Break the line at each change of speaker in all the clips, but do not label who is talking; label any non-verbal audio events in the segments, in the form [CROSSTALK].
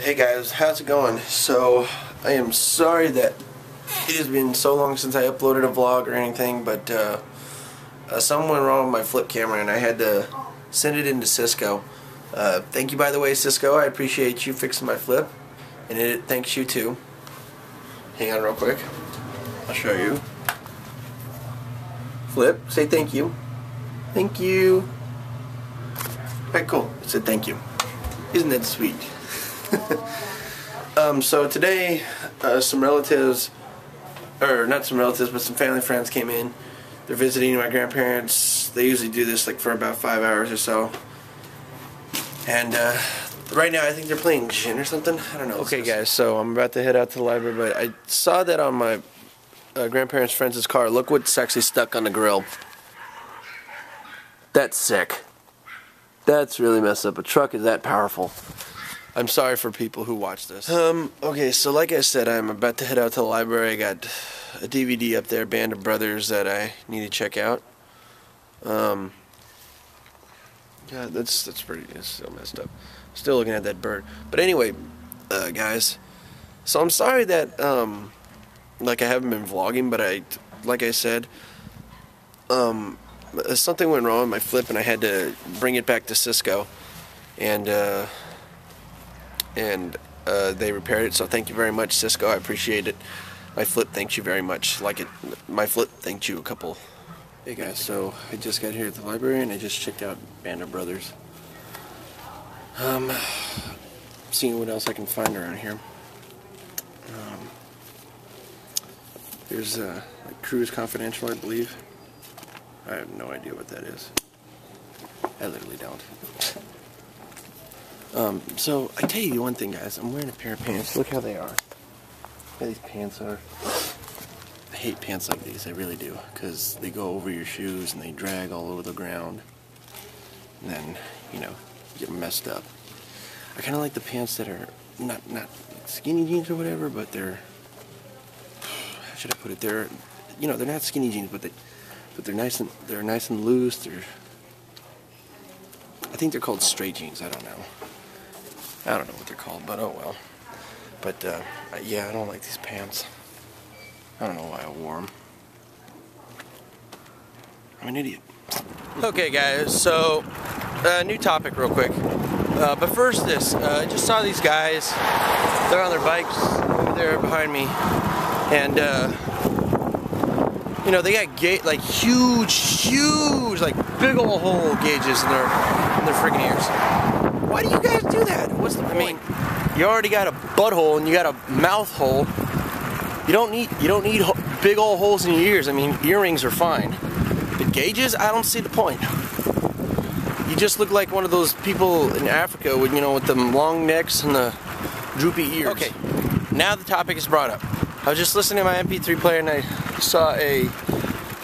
Hey guys, how's it going? So, I am sorry that it has been so long since I uploaded a vlog or anything, but uh, uh, something went wrong with my flip camera and I had to send it into Cisco. Uh, thank you by the way Cisco, I appreciate you fixing my flip, and it thanks you too. Hang on real quick, I'll show you. Flip, say thank you. Thank you. Alright, cool. It said thank you. Isn't that sweet? [LAUGHS] um, so today, uh, some relatives, or not some relatives, but some family friends came in. They're visiting my grandparents. They usually do this like for about five hours or so. And uh, right now, I think they're playing gin or something. I don't know. Okay, guys. So I'm about to head out to the library, but I saw that on my uh, grandparents' friends' car. Look what's actually stuck on the grill. That's sick. That's really messed up. A truck is that powerful. I'm sorry for people who watch this. Um, okay, so like I said, I'm about to head out to the library. I got a DVD up there, Band of Brothers, that I need to check out. Um, yeah, that's that's pretty. It's still messed up. Still looking at that bird. But anyway, uh, guys, so I'm sorry that um, like I haven't been vlogging, but I, like I said, um, something went wrong with my flip, and I had to bring it back to Cisco, and uh, and uh, they repaired it. So thank you very much, Cisco. I appreciate it. My flip thanks you very much. Like it, my flip thanked you a couple. Hey guys, so I just got here at the library and I just checked out Band of Brothers. Um, seeing what else I can find around here. Um, there's uh, like Cruise Confidential, I believe. I have no idea what that is. I literally don't. [LAUGHS] Um, so I tell you one thing, guys. I'm wearing a pair of pants. Look how they are. Look How these pants are. I hate pants like these. I really do, because they go over your shoes and they drag all over the ground. And then, you know, you get messed up. I kind of like the pants that are not not skinny jeans or whatever, but they're how should I put it? They're you know they're not skinny jeans, but they but they're nice and they're nice and loose. They're I think they're called straight jeans. I don't know. I don't know what they're called, but oh well. But uh, yeah, I don't like these pants. I don't know why I wore them. I'm an idiot. Okay, guys. So, uh, new topic, real quick. Uh, but first, this. Uh, I just saw these guys. They're on their bikes over there behind me, and uh, you know they got gate like huge, huge, like big old hole gauges in their in their freaking ears. Why do you guys do that? What's the point? I mean, you already got a butthole and you got a mouth hole. You don't need you don't need big old holes in your ears. I mean, earrings are fine. The gauges, I don't see the point. You just look like one of those people in Africa with you know with the long necks and the droopy ears. Okay, now the topic is brought up. I was just listening to my MP3 player and I saw a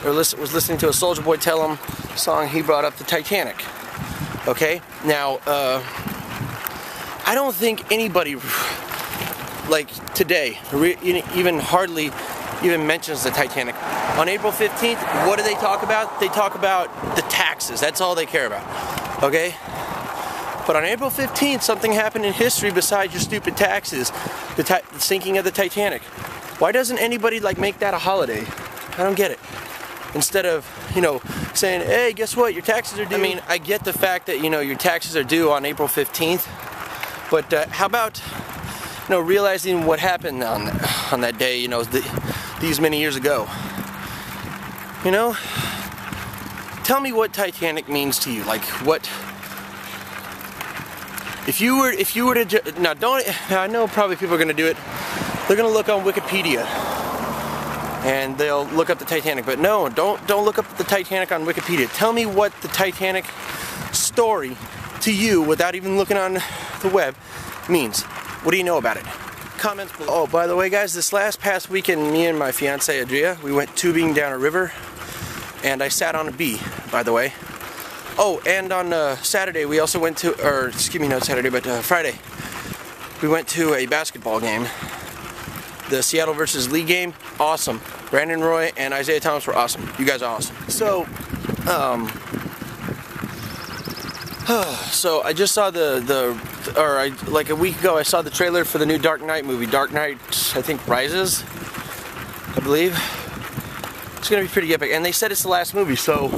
or listen, was listening to a Soulja Boy Tell 'Em song. He brought up the Titanic. Okay, now uh, I don't think anybody like today even hardly even mentions the Titanic. On April 15th, what do they talk about? They talk about the taxes. That's all they care about. Okay? But on April 15th, something happened in history besides your stupid taxes. The, the sinking of the Titanic. Why doesn't anybody like make that a holiday? I don't get it instead of, you know, saying, hey, guess what, your taxes are due. I mean, I get the fact that, you know, your taxes are due on April 15th, but uh, how about, you know, realizing what happened on, on that day, you know, the, these many years ago? You know? Tell me what Titanic means to you. Like, what... If you were, if you were to, now don't, now I know probably people are going to do it. They're going to look on Wikipedia and they'll look up the Titanic. But no, don't don't look up the Titanic on Wikipedia. Tell me what the Titanic story to you without even looking on the web means. What do you know about it? Comments below. Oh, by the way, guys, this last past weekend, me and my fiance Adria, we went tubing down a river, and I sat on a bee. By the way. Oh, and on uh, Saturday we also went to, or excuse me, not Saturday, but uh, Friday, we went to a basketball game the Seattle versus Lee game, awesome. Brandon Roy and Isaiah Thomas were awesome. You guys are awesome. So, um, [SIGHS] so I just saw the the or I like a week ago I saw the trailer for the new Dark Knight movie, Dark Knight I think Rises, I believe. It's gonna be pretty epic, and they said it's the last movie, so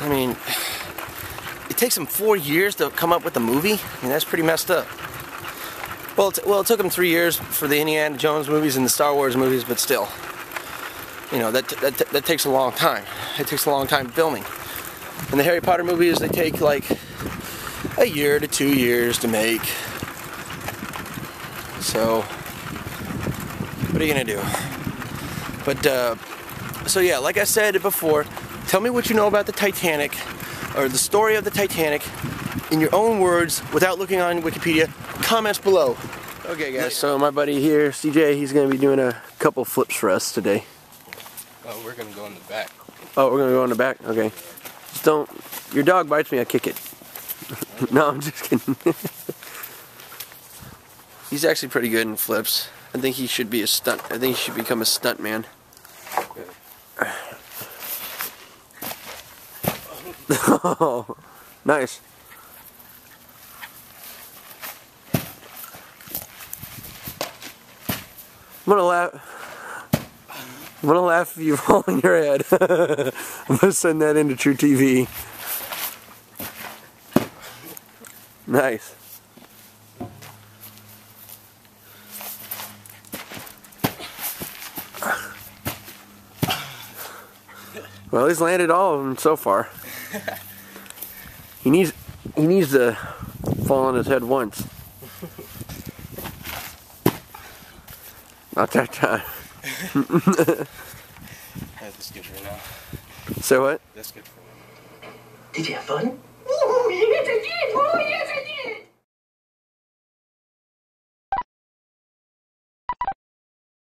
I mean, [SIGHS] it takes them four years to come up with the movie. I mean, that's pretty messed up. Well, it, well, it took them three years for the Indiana Jones movies and the Star Wars movies, but still, you know, that that that takes a long time. It takes a long time filming. And the Harry Potter movies, they take like a year to two years to make. So, what are you gonna do? But, uh, so yeah, like I said before, tell me what you know about the Titanic, or the story of the Titanic, in your own words, without looking on Wikipedia. Comments below. Okay, guys, so my buddy here, CJ, he's gonna be doing a couple flips for us today.
Oh, we're gonna go in the back.
Oh, we're gonna go in the back? Okay. Just don't. Your dog bites me, I kick it. [LAUGHS] no, I'm just kidding. [LAUGHS] He's actually pretty good in flips. I think he should be a stunt. I think he should become a stunt man. [LAUGHS] oh, nice. I'm gonna laugh. I'm gonna laugh if you [LAUGHS] fall on your head. [LAUGHS] I'm gonna send that into truTV. Nice. Well, he's landed all of them so far. [LAUGHS] he needs he needs to fall on his head once. Not that time. [LAUGHS]
That's good for now.
So what?
That's good for me.
Did you have fun? Oh, yes, I did. Oh, yes, I